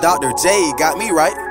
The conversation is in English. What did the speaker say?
Dr. J got me right.